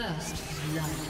First blood.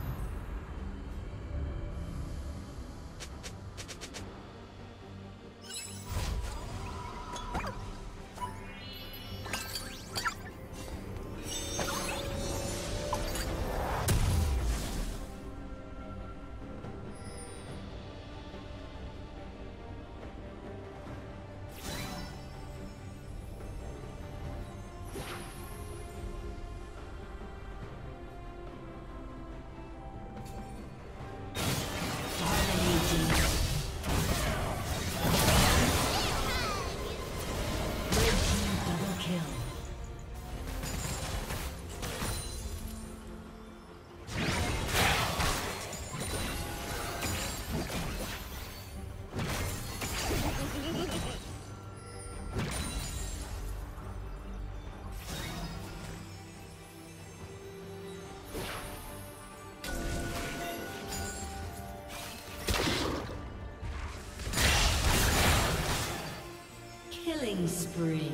Spree.